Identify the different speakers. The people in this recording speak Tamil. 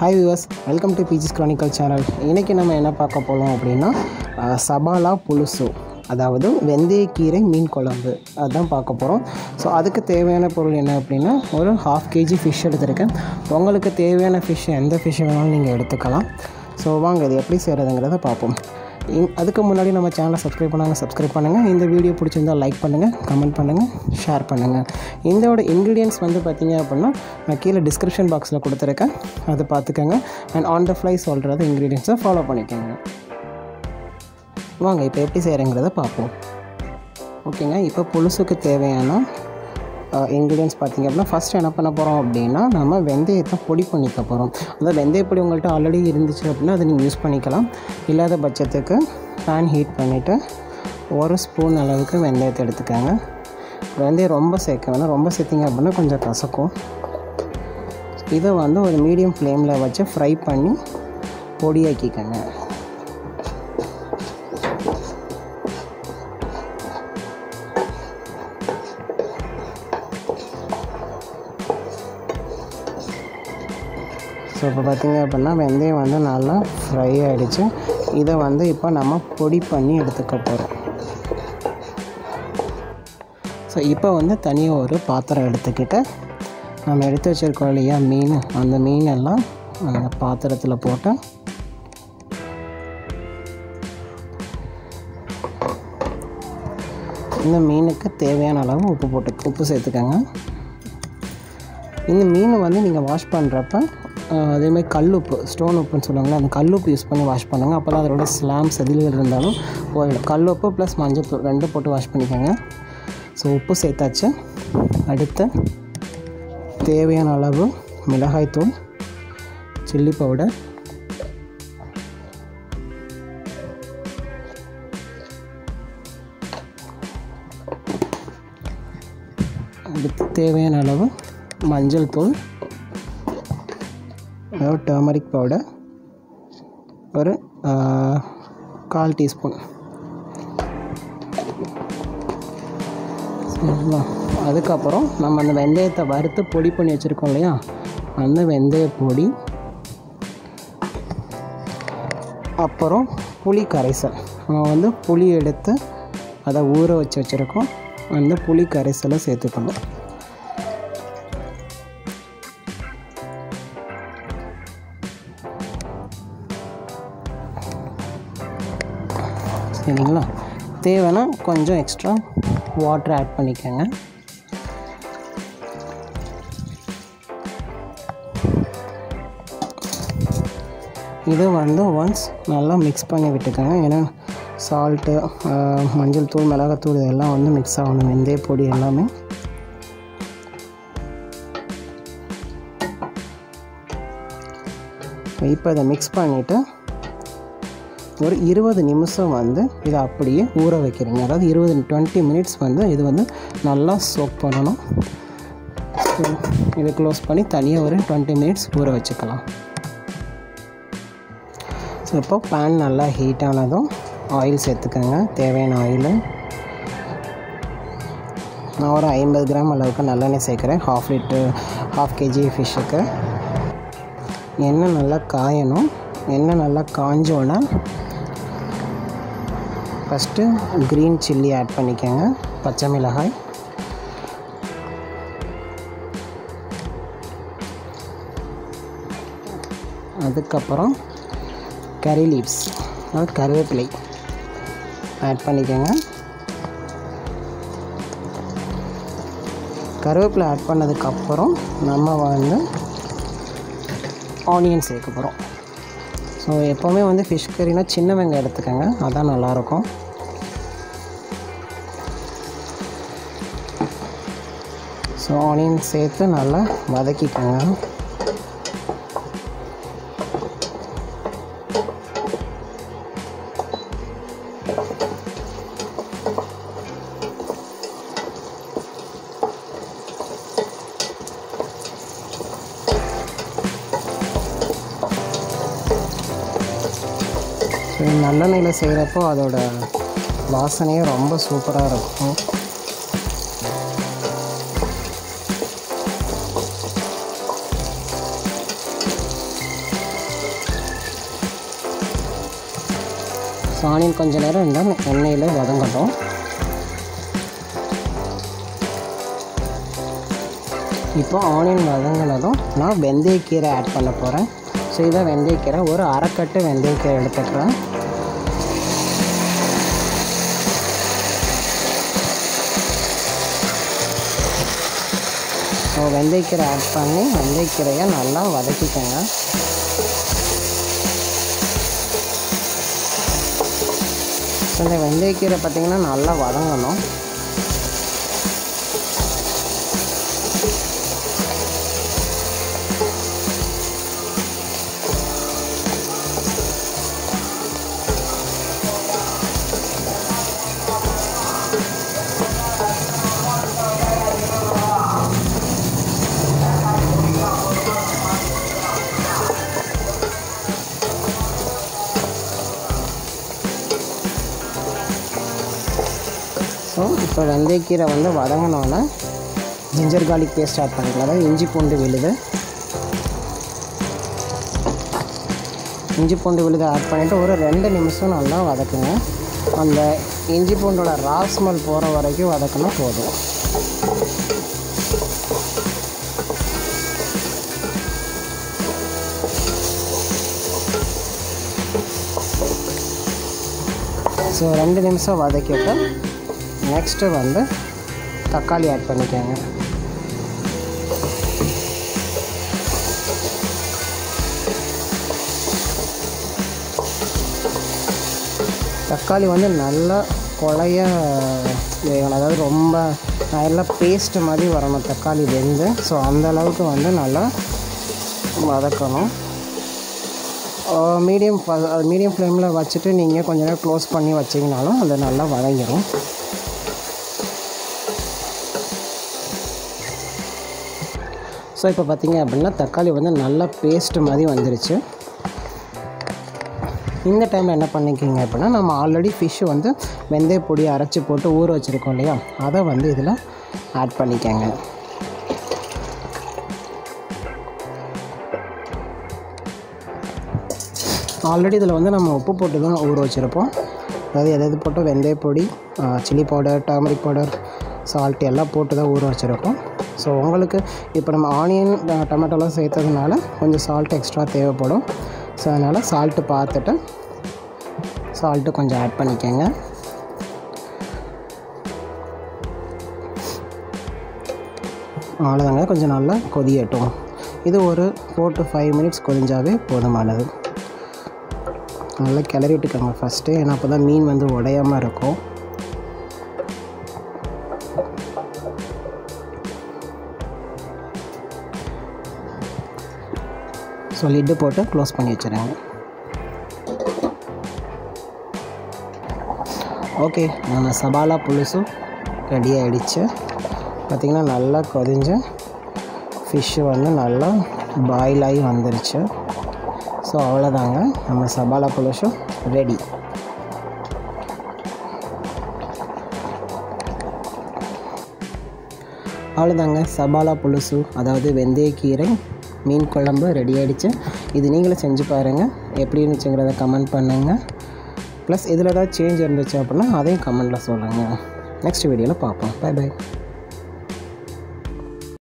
Speaker 1: Hi viewers welcome to Biji's chronicle channel இன்றைக்கி நம்ம என்ன பார்க்க போகிறோம் அப்படின்னா சபாலா புலுசு அதாவது வெந்தயக்கீரை மீன் குழம்பு. அதுதான் பார்க்க போகிறோம் ஸோ அதுக்கு தேவையான பொருள் என்ன அப்படின்னா ஒரு ஹாஃப் கேஜி ஃபிஷ் எடுத்திருக்கேன். உங்களுக்கு தேவையான ஃபிஷ் எந்த ஃபிஷ் வேணாலும் நீங்கள் எடுத்துக்கலாம். ஸோ வாங்க இது எப்படி செய்கிறதுங்கிறத பார்ப்போம். அதுக்கு முன்னாடி நம்ம சேனலை சப்ஸ்கிரைப் பண்ணாங்க சப்ஸ்கிரைப் பண்ணுங்கள் இந்த வீடியோ பிடிச்சிருந்தா லைக் பண்ணுங்கள் கமெண்ட் பண்ணுங்கள் ஷேர் பண்ணுங்கள் இதோட இன்க்ரீடியன்ஸ் வந்து பார்த்திங்க அப்படின்னா நான் கீழே டிஸ்கிரிப்ஷன் பாக்ஸில் கொடுத்துருக்கேன். அதை பார்த்துக்கோங்க. அண்ட் ஆன் த ஃப்ளை சொல்கிறது இன்க்ரீடியன்ஸை ஃபாலோ பண்ணிக்கோங்க. வாங்க இப்போ எப்படி செய்கிறேங்கிறத பார்ப்போம். ஓகேங்க இப்போ புலுசுக்கு தேவையான இன்க்ரீடியன்ஸ் பார்த்திங்க அப்படின்னா ஃபஸ்ட் என்ன பண்ண போகிறோம் அப்படின்னா நம்ம வெந்தயத்தை பொடி பண்ணிக்க போகிறோம் அதாவது வெந்தய பொடி உங்கள்கிட்ட ஆல்ரெடி இருந்துச்சு அப்படின்னா அதை நீங்கள் யூஸ் பண்ணிக்கலாம். இல்லாத பட்சத்துக்கு பேன் ஹீட் பண்ணிவிட்டு ஒரு ஸ்பூன் அளவுக்கு வெந்தயத்தை எடுத்துக்கோங்க. வெந்தயம் ரொம்ப சேர்க்க வேணாம். ரொம்ப சேர்த்திங்க அப்படின்னா கொஞ்சம் கசக்கும். இதை வந்து ஒரு மீடியம் ஃப்ளேமில் வச்சு ஃப்ரை பண்ணி பொடியாக்கிக்கோங்க. ஸோ இப்போ பார்த்தீங்க அப்படின்னா வெந்தயம் வந்து நல்லா ஃப்ரை ஆகிடுச்சு இதை வந்து இப்போ நம்ம பொடி பண்ணி எடுத்துக்க போகிறோம் ஸோ இப்போ வந்து தனியாக ஒரு பாத்திரம் எடுத்துக்கிட்டு நம்ம எடுத்து வச்சுருக்கோம் இல்லையா மீன். அந்த மீன் எல்லாம் அந்த பாத்திரத்தில் போட்டு இந்த மீனுக்கு தேவையான அளவு உப்பு போட்டு உப்பு சேர்த்துக்கோங்க. இந்த மீனை வந்து நீங்கள் வாஷ் பண்ணுறப்ப அதேமாதிரி கல் உப்பு ஸ்டோன் உப்புன்னு சொல்லுவாங்களே அந்த கல் உப்பு யூஸ் பண்ணி வாஷ் பண்ணுங்கள் அப்போ தான் அதோட ஸ்லாம் செதில்கள் இருந்தாலும் போயிடும். உப்பு ப்ளஸ் மஞ்சள் தூள் ரெண்டும் போட்டு வாஷ் பண்ணிக்கோங்க. ஸோ உப்பு சேர்த்தாச்சு. அடுத்து தேவையான அளவு மிளகாய் தூள் சில்லி பவுடர் அடுத்து தேவையான அளவு மஞ்சள் தூள் அதாவது டர்மரிக் பவுடர் ஒரு கால் டீஸ்பூன் சரிங்களா? அதுக்கப்புறம் நம்ம அந்த வெந்தயத்தை வறுத்து பொடி பண்ணி வச்சுருக்கோம் இல்லையா? அந்த வெந்தய பொடி அப்புறம் புளி கரைசல். நம்ம வந்து புளி எடுத்து அதை ஊற வச்சு வச்சுருக்கோம். அந்த புளி கரைசலை சேர்த்துக்கணும் சரிங்களா? தேவைன்னா கொஞ்சம் எக்ஸ்ட்ரா வாட்டர் ஆட் பண்ணிக்கோங்க. இதை வந்து ஒன்ஸ் நல்லா மிக்ஸ் பண்ணி விட்டுக்கோங்க. ஏன்னா சால்ட்டு மஞ்சள் தூள் மிளகாத்தூள் இதெல்லாம் வந்து மிக்ஸ் ஆகணும். வெந்தய பொடி எல்லாமே. இப்போ இதை மிக்ஸ் பண்ணிவிட்டு ஒரு இருபது நிமிஷம் வந்து இதை அப்படியே ஊற வைக்கிறீங்க. அதாவது இருபது டுவெண்ட்டி மினிட்ஸ் வந்து இது வந்து நல்லா சோக் பண்ணணும். இதை க்ளோஸ் பண்ணி தனியாக ஒரு டுவெண்ட்டி மினிட்ஸ் ஊற வச்சுக்கலாம். ஸோ இப்போ பேன் நல்லா ஹீட் ஆனதும் ஆயில் சேர்த்துக்கோங்க. தேவையான ஆயில் நான் ஒரு ஐம்பது கிராம் அளவுக்கு நல்லெண்ணெய் சேர்க்குறேன். ஹாஃப் லிட்டர் ஹாஃப் கேஜி ஃபிஷ்ஷுக்கு எண்ணெய் நல்லா காயணும். எண்ணெய் நல்லா காஞ்சோன்னா ஃபஸ்ட்டு க்ரீன் சில்லி ஆட் பண்ணிக்கோங்க. பச்சை மிளகாய். அதுக்கப்புறம் கறி லீவ்ஸ் அதாவது கருவேப்பிலை ஆட் பண்ணிக்கோங்க. கருவேப்பிலை ஆட் பண்ணதுக்கப்புறம் நம்ம வந்து ஆனியன் சேர்க்க போகிறோம் ஸோ எப்போவுமே வந்து ஃபிஷ் கறினா சின்ன வெங்காயம் எடுத்துக்கோங்க. அதான் நல்லாயிருக்கும். ஸோ ஆனியன் சேர்த்து நல்லா வதக்கிக்கோங்க. நல்லெண்ணெயில் செய்கிறப்போ அதோட வாசனையே ரொம்ப சூப்பராக இருக்கும். ஸோ ஆனியன் கொஞ்ச நேரம் இந்த எண்ணெயில் வதங்கட்டும். இப்போ ஆனியன் வதங்கினதும் நான் வெந்தயக்கீரை ஆட் பண்ண போகிறேன் ஸோ இதை வெந்தயக்கீரை ஒரு அரைக்கட்டு வெந்தயக்கீரை எடுத்துக்கிறேன். ஸோ வெந்தயக்கீரை ஆட் பண்ணி வெந்தயக்கீரையை நல்லா வதக்கிக்கோங்க. இந்த வெந்தயக்கீரை பார்த்திங்கன்னா நல்லா வதங்கணும். இப்போ வெந்தயக்கீரை வந்து வதங்கினோன்னே ஜிஞ்சர் கார்லிக் பேஸ்ட் ஆட் பண்ணிக்கலாம் அதாவது இஞ்சி பூண்டு விழுது. இஞ்சி பூண்டு விழுது ஆட் பண்ணிவிட்டு ஒரு ரெண்டு நிமிஷம் நல்லா வதக்குங்க. அந்த இஞ்சி பூண்டோட ராஸ்மல் போகிற வரைக்கும் வதக்கினா போதும். ஸோ ரெண்டு நிமிஷம் வதக்கிட்டு நெக்ஸ்ட்டு வந்து தக்காளி ஆட் பண்ணிக்கோங்க. தக்காளி வந்து நல்லா கொலைய வேகணும். அதாவது ரொம்ப நல்லா பேஸ்ட்டு மாதிரி வரணும் தக்காளி வெந்து ஸோ அந்தளவுக்கு வந்து நல்லா வதக்கணும். மீடியம் மீடியம் ஃப்ளேமில் வச்சுட்டு நீங்கள் கொஞ்ச நேரம் க்ளோஸ் பண்ணி வச்சிங்கனாலும் அது நல்லா வதங்கிடும் ஸோ இப்போ பார்த்தீங்க அப்படின்னா தக்காளி வந்து நல்லா பேஸ்ட்டு மாதிரி வந்துருச்சு. இந்த டைமில் என்ன பண்ணிக்கிங்க அப்படின்னா நம்ம ஆல்ரெடி ஃபிஷ்ஷு வந்து வெந்தய பொடி அரைச்சி போட்டு ஊற வச்சுருக்கோம் இல்லையா? அதை வந்து இதில் ஆட் பண்ணிக்கங்க. ஆல்ரெடி இதில் வந்து நம்ம உப்பு போட்டு தான் ஊற வச்சுருப்போம். அதாவது எதாவது போட்டோம் வெந்தய பொடி chilli powder turmeric powder salt எல்லாம் போட்டு தான் ஊற வச்சுருக்கோம் ஸோ உங்களுக்கு இப்போ நம்ம ஆனியன் டொமேட்டோலாம் சேர்த்ததுனால கொஞ்சம் சால்ட் எக்ஸ்ட்ரா தேவைப்படும். ஸோ அதனால் சால்ட்டு பார்த்துட்டு சால்ட்டு கொஞ்சம் ஆட் பண்ணிக்கோங்க. அவ்வளோதாங்க கொஞ்சம் நல்லா கொதியட்டும். இது ஒரு ஃபோர் டு ஃபைவ் மினிட்ஸ் கொதிஞ்சாவே போதுமானது. நல்லா கிளறி விட்டுக்கோங்க ஃபஸ்ட்டு ஏன்னா அப்போ தான் மீன் வந்து உடையாமல் இருக்கும். ஸோ லிட்டு போட்டு க்ளோஸ் பண்ணி வச்சுருங்க ஓகே நம்ம சபாலா புலுசும் ரெடி ஆகிடுச்சு பார்த்திங்கன்னா நல்லா கொதிஞ்ச ஃபிஷ்ஷு வந்து நல்லா பாயில் ஆகி வந்துருச்சு. ஸோ அவ்வளோதாங்க நம்ம சபாலா புலுசும் ரெடி அவ்வளோதாங்க சபாலா புலுசு அதாவது வெந்தயக்கீரை மீன் குழம்பு ரெடி ஆகிடுச்சு இது நீங்களும் செஞ்சு பாருங்கள் எப்படி இருந்துச்சுங்கிறத கமெண்ட் பண்ணுங்கள் ப்ளஸ் இதில் ஏதாவது சேஞ்ச் இருந்துச்சு அப்படின்னா அதையும் கமெண்ட்டில் சொல்லுங்கள் நெக்ஸ்ட் வீடியோவில் பார்ப்போம். By by